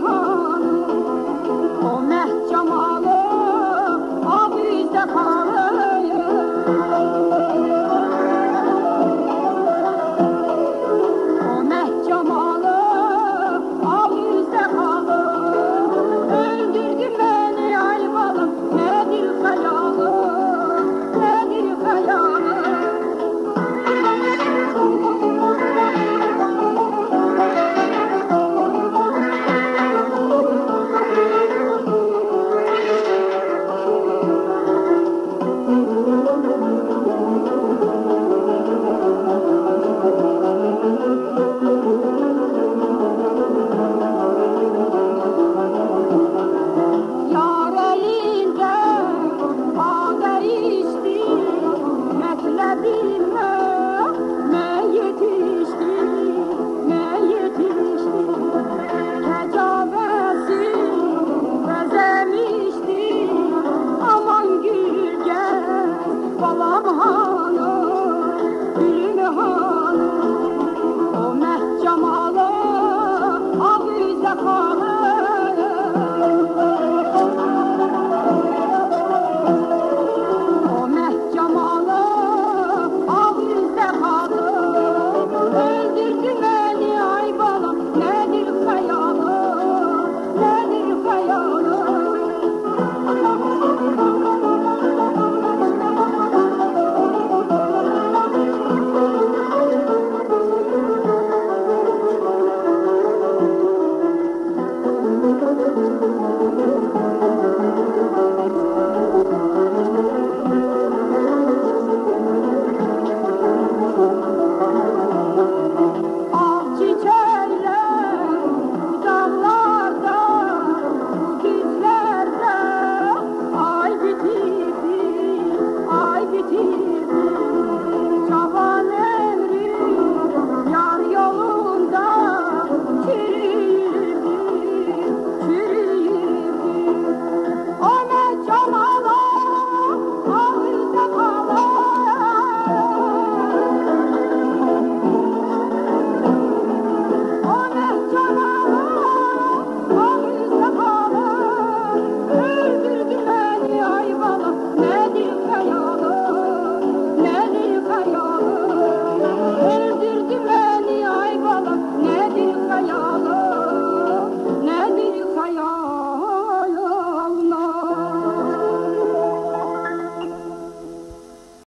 جهان. امه آبی Oh, フフフフ。